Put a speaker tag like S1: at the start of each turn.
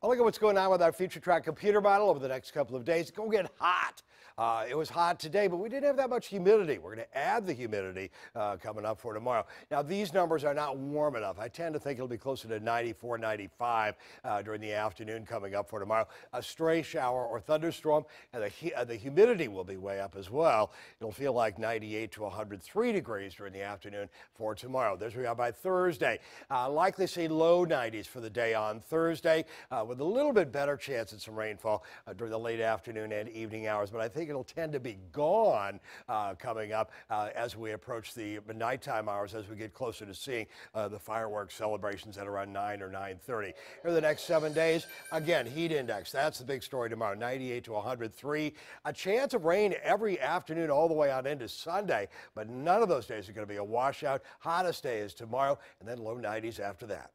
S1: I'll look at what's going on with our future track computer model over the next couple of days. It's going to get hot. Uh, it was hot today, but we didn't have that much humidity. We're going to add the humidity uh, coming up for tomorrow. Now, these numbers are not warm enough. I tend to think it'll be closer to 94, 95 uh, during the afternoon coming up for tomorrow. A stray shower or thunderstorm, and the, the humidity will be way up as well. It'll feel like 98 to 103 degrees during the afternoon for tomorrow. There's we are by Thursday. Uh, likely see low 90s for the day on Thursday uh, with a little bit better chance of some rainfall during the late afternoon and evening hours. But I think it'll tend to be gone uh, coming up uh, as we approach the nighttime hours as we get closer to seeing uh, the fireworks celebrations at around 9 or 9.30. For the next seven days, again, heat index. That's the big story tomorrow, 98 to 103. A chance of rain every afternoon all the way out into Sunday, but none of those days are going to be a washout. Hottest day is tomorrow, and then low 90s after that.